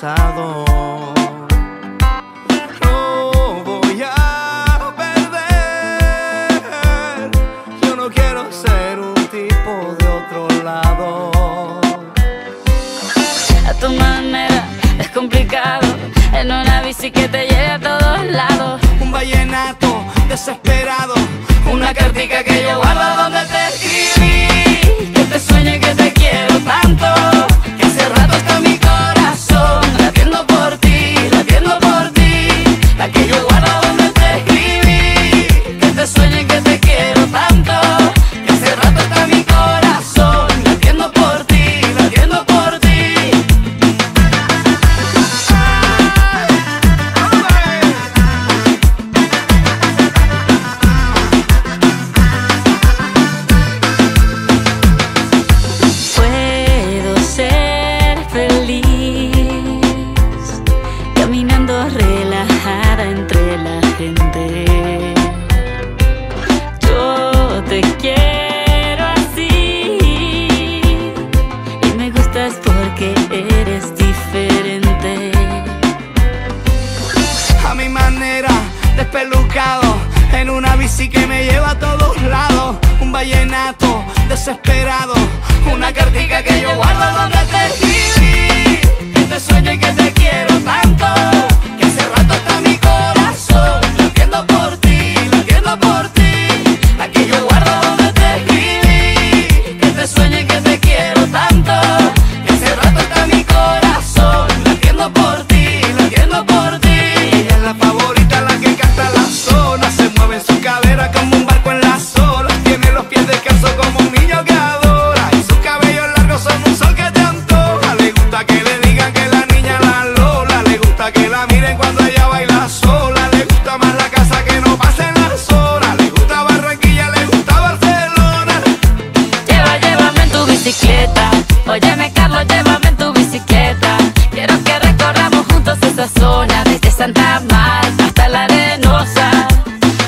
pasado. No voy a perder. Yo no quiero ser un tipo de otro lado. A tu manera es complicado. En una bici que te lleve a todos lados. Un vallenato desesperado. Una cartica que yo guardo donde te porque eres diferente. A mi manera, despelucado En una bici que me lleva a todos lados Un vallenato desesperado Una cartica que yo guardo donde bicicleta. Óyeme, Carlos, llévame en tu bicicleta. Quiero que recorramos juntos esa zona, desde Santa Marta hasta la Arenosa.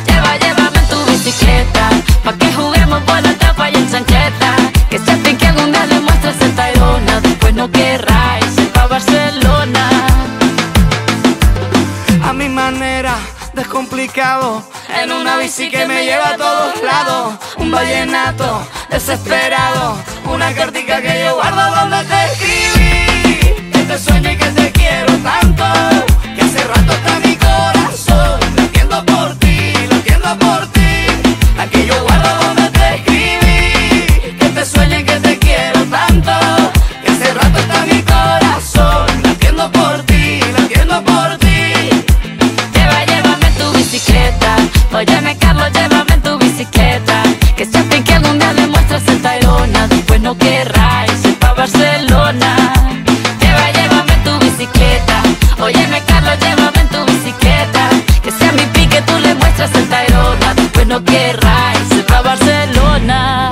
Lleva, llévame en tu bicicleta, pa' que juguemos por la tapa y en chancleta. Que se que algún día le muestres el Tayrona, después no querráis ir pa' Barcelona. a mi manera, descomplicado. En una bici que me lleva a todos lados. Un vallenato desesperado. Una cartica que yo guardo donde te escribí. Que te sueño y que te quiero tanto. Piero Pierra y se va Barcelona.